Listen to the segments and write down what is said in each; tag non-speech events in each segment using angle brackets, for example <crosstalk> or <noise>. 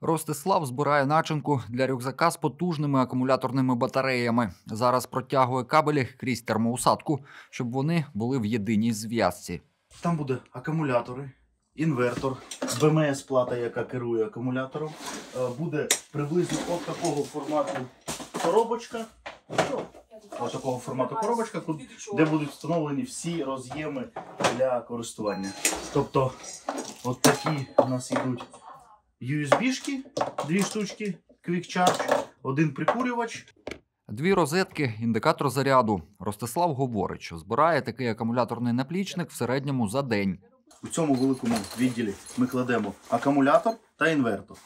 Ростислав збирає начинку для рюкзака з потужними акумуляторними батареями. Зараз протягує кабелі крізь термоусадку, щоб вони були в єдиній зв'язці. Там буде акумулятори, інвертор, БМС плата, яка керує акумулятором. Е, Буде приблизно от такого формату коробочка. Ось такого формату коробочка, де будуть встановлені всі роз'єми для користування. Тобто, от такі у нас йдуть USB-шки, дві штучки, Quick Charge, один прикурювач, Дві розетки, індикатор заряду. Ростислав говорить, що збирає такий акумуляторний наплічник в середньому за день. У цьому великому відділі ми кладемо акумулятор та інвертор.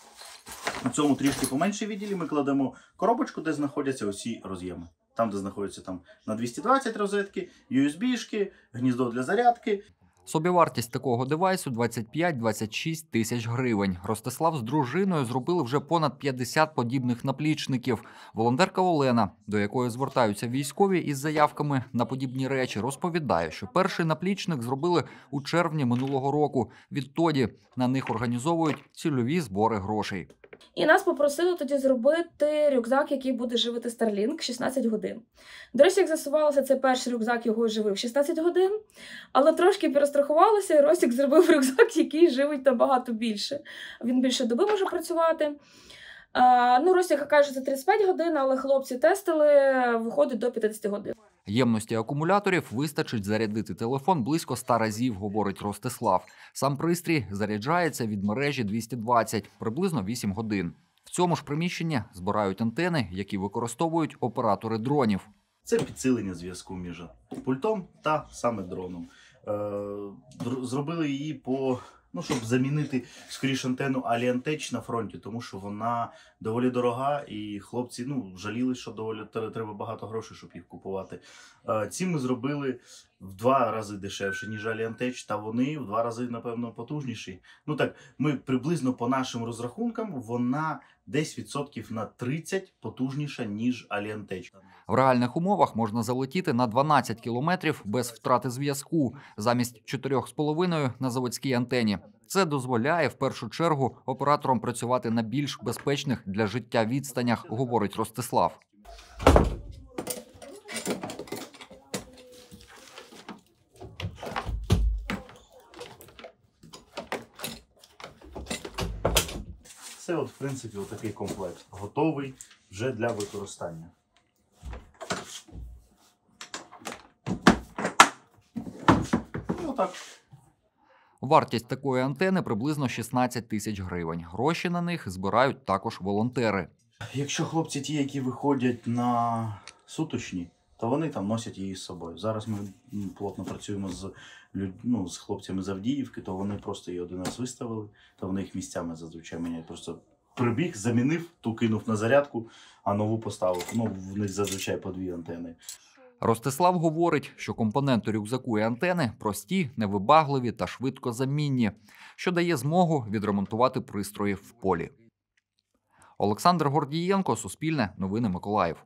У цьому трішки поменшій відділі ми кладемо коробочку, де знаходяться усі роз'єми. Там, де знаходяться там на 220 розетки, USB-шки, гніздо для зарядки. Собівартість такого девайсу 25-26 тисяч гривень. Ростислав з дружиною зробили вже понад 50 подібних наплічників. Волонтерка Олена, до якої звертаються військові із заявками на подібні речі, розповідає, що перший наплічник зробили у червні минулого року. Відтоді на них організовують цільові збори грошей. І нас попросили тоді зробити рюкзак, який буде живити Starlink 16 годин. До речі, як з'ясувалося, це перший рюкзак його живив 16 годин, але трошки перестрахувалися, і Ростік зробив <laughs> рюкзак, який живить набагато більше. Він більше доби може працювати. Ну, Ростік каже, що це 35 годин, але хлопці тестили, виходить до 50 годин. Ємності акумуляторів вистачить зарядити телефон близько 100 разів, говорить Ростислав. Сам пристрій заряджається від мережі 220, приблизно 8 годин. В цьому ж приміщенні збирають антени, які використовують оператори дронів. Це підсилення зв'язку між пультом та саме дроном. Е, зробили її по. Ну, щоб замінити скоріше антенну Аліантеч на фронті, тому що вона доволі дорога, і хлопці ну, жаліли, що доволі тре- треба багато грошей, щоб їх купувати. Е, ці ми зробили в два рази дешевше, ніж Alien та вони в два рази, напевно, потужніші. Ну так, ми приблизно по нашим розрахункам, вона десь відсотків на 30 потужніша, ніж Alien В реальних умовах можна залетіти на 12 кілометрів без втрати зв'язку замість 4,5 на заводській антені. Це дозволяє в першу чергу операторам працювати на більш безпечних для життя відстанях, говорить Ростислав. Це, от, в принципі, такий комплект. Готовий вже для використання. І отак. Вартість такої антени приблизно 16 тисяч гривень. Гроші на них збирають також волонтери. Якщо хлопці ті, які виходять на суточні, то вони там носять її з собою. Зараз ми плотно працюємо з, люд... ну, з хлопцями з Авдіївки, то вони просто її один раз виставили, то вони їх місцями зазвичай міняють. Просто прибіг, замінив, ту кинув на зарядку, а нову поставив. Ну, в них зазвичай по дві антени. Ростислав говорить, що компоненти рюкзаку і антени прості, невибагливі та швидко замінні, що дає змогу відремонтувати пристрої в полі. Олександр Гордієнко, Суспільне, Новини Миколаїв.